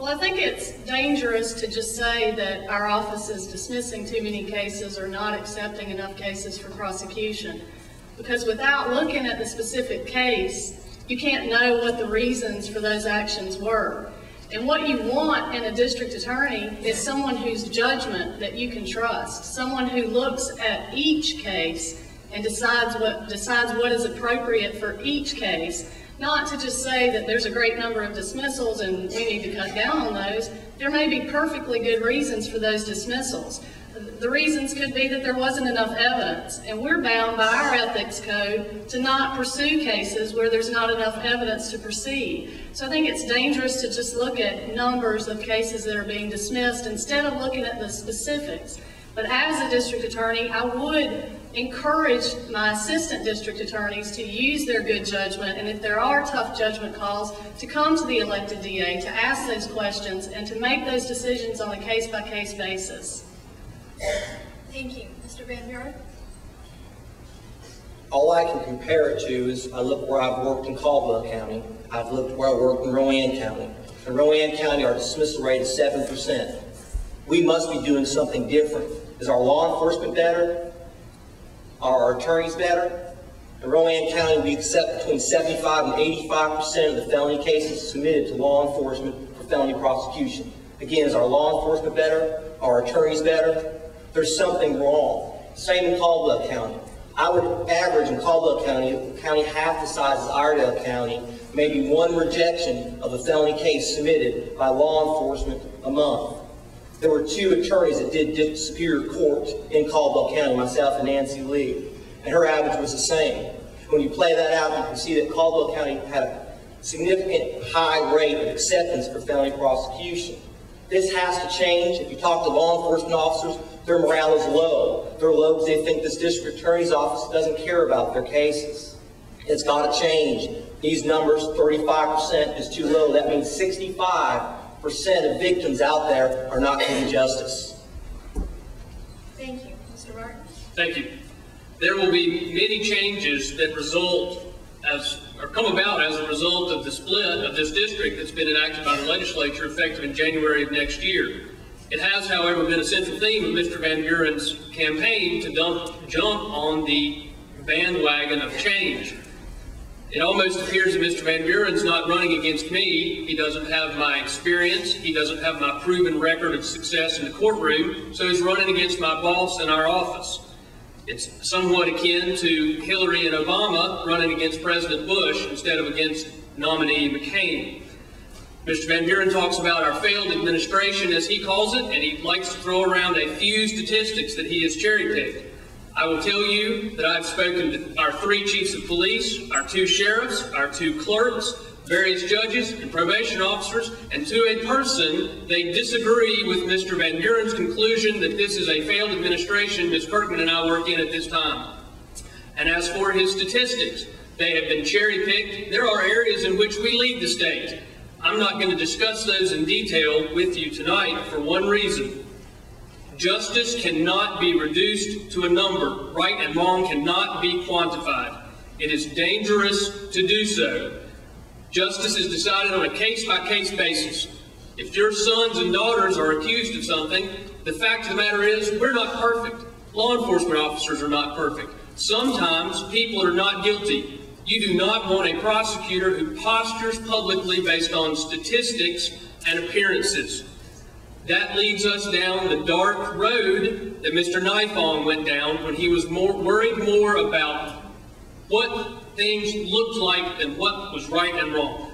Well, I think it's dangerous to just say that our office is dismissing too many cases or not accepting enough cases for prosecution. Because without looking at the specific case, you can't know what the reasons for those actions were. And what you want in a district attorney is someone whose judgment that you can trust, someone who looks at each case and decides what decides what is appropriate for each case not to just say that there's a great number of dismissals and we need to cut down on those. There may be perfectly good reasons for those dismissals. The reasons could be that there wasn't enough evidence, and we're bound by our ethics code to not pursue cases where there's not enough evidence to proceed. So I think it's dangerous to just look at numbers of cases that are being dismissed instead of looking at the specifics. But as a district attorney, I would encourage my assistant district attorneys to use their good judgment, and if there are tough judgment calls, to come to the elected DA, to ask those questions, and to make those decisions on a case-by-case basis. Thank you. Mr. Van Buren? All I can compare it to is I look where I've worked in Caldwell County. I've looked where I worked in Rowan County. In Rowan County, our dismissal rate is 7%. We must be doing something different. Is our law enforcement better? Are our attorneys better? In Rowan County, we accept between 75 and 85% of the felony cases submitted to law enforcement for felony prosecution. Again, is our law enforcement better? Are our attorneys better? There's something wrong. Same in Caldwell County. I would average in Caldwell County, a county half the size as Iredell County, maybe one rejection of a felony case submitted by law enforcement a month. There were two attorneys that did Superior Court in Caldwell County, myself and Nancy Lee, and her average was the same. When you play that out, you can see that Caldwell County had a significant high rate of acceptance for felony prosecution. This has to change. If you talk to law enforcement officers, their morale is low. They're low because they think this district attorney's office doesn't care about their cases. It's got to change. These numbers, 35% is too low. That means 65 percent of victims out there are not getting justice. Thank you. Mr. Martin? Thank you. There will be many changes that result as or come about as a result of the split of this district that's been enacted by the legislature effective in January of next year. It has, however, been a central theme of Mr. Van Buren's campaign to dump, jump on the bandwagon of change. It almost appears that Mr. Van Buren's not running against me. He doesn't have my experience. He doesn't have my proven record of success in the courtroom. So he's running against my boss in our office. It's somewhat akin to Hillary and Obama running against President Bush instead of against nominee McCain. Mr. Van Buren talks about our failed administration, as he calls it, and he likes to throw around a few statistics that he has cherry picked. I will tell you that I've spoken to our three chiefs of police, our two sheriffs, our two clerks, various judges and probation officers, and to a person, they disagree with Mr. Van Buren's conclusion that this is a failed administration Ms. Kirkman and I work in at this time. And as for his statistics, they have been cherry picked. There are areas in which we lead the state. I'm not going to discuss those in detail with you tonight for one reason. Justice cannot be reduced to a number. Right and wrong cannot be quantified. It is dangerous to do so. Justice is decided on a case-by-case basis. If your sons and daughters are accused of something, the fact of the matter is we're not perfect. Law enforcement officers are not perfect. Sometimes people are not guilty. You do not want a prosecutor who postures publicly based on statistics and appearances. That leads us down the dark road that Mr. Nifong went down when he was more worried more about what things looked like than what was right and wrong.